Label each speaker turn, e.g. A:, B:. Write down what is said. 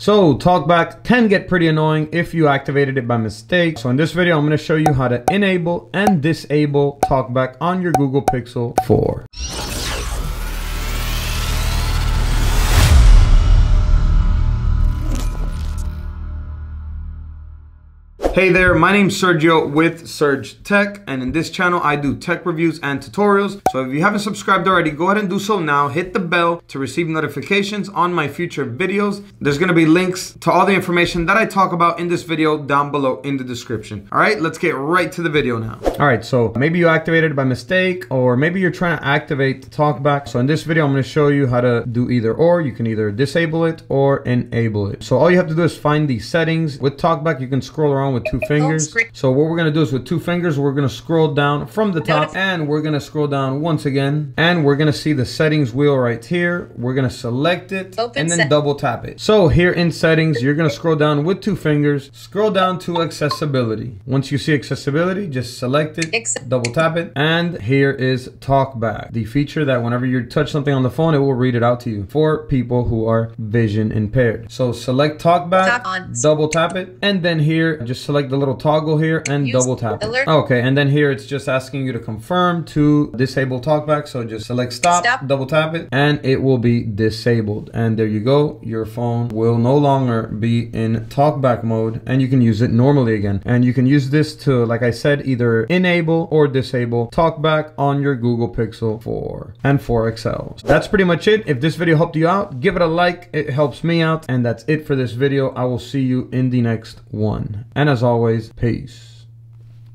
A: So TalkBack can get pretty annoying if you activated it by mistake. So in this video, I'm going to show you how to enable and disable TalkBack on your Google Pixel 4. Hey there, my name's Sergio with Serg Tech, and in this channel I do tech reviews and tutorials. So if you haven't subscribed already, go ahead and do so now. Hit the bell to receive notifications on my future videos. There's gonna be links to all the information that I talk about in this video down below in the description. All right, let's get right to the video now. All right, so maybe you activated it by mistake, or maybe you're trying to activate the TalkBack. So in this video, I'm gonna show you how to do either or. You can either disable it or enable it. So all you have to do is find the settings. With TalkBack, you can scroll around with with two fingers. So what we're gonna do is with two fingers, we're gonna scroll down from the top and we're gonna scroll down once again. And we're gonna see the settings wheel right here. We're gonna select it Open and then double tap it. So here in settings, you're gonna scroll down with two fingers, scroll down to accessibility. Once you see accessibility, just select it, double tap it. And here is TalkBack, the feature that whenever you touch something on the phone, it will read it out to you for people who are vision impaired. So select TalkBack, double tap it, and then here, just select the little toggle here and Use double tap it. Okay, and then here it's just asking you to confirm to disable talkback. So just select stop, stop, double tap it, and it will be disabled. And there you go. Your phone will no longer be in talkback mode and you can use it normally again. And you can use this to, like I said, either enable or disable talkback on your Google Pixel 4 and 4 XL. So that's pretty much it. If this video helped you out, give it a like. It helps me out. And that's it for this video. I will see you in the next one. And as as always, peace.